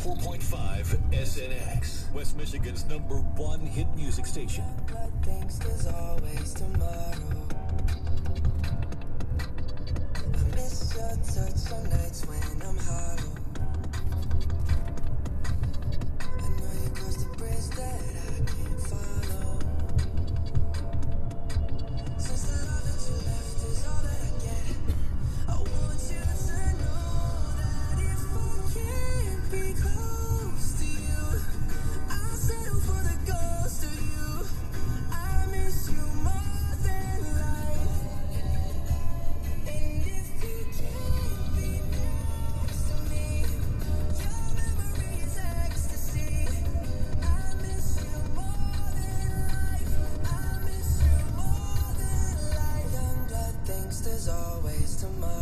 94.5 SNX, West Michigan's number one hit music station. always tomorrow.